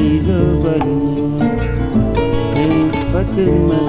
ai ga bani Fatima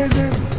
yeah, yeah.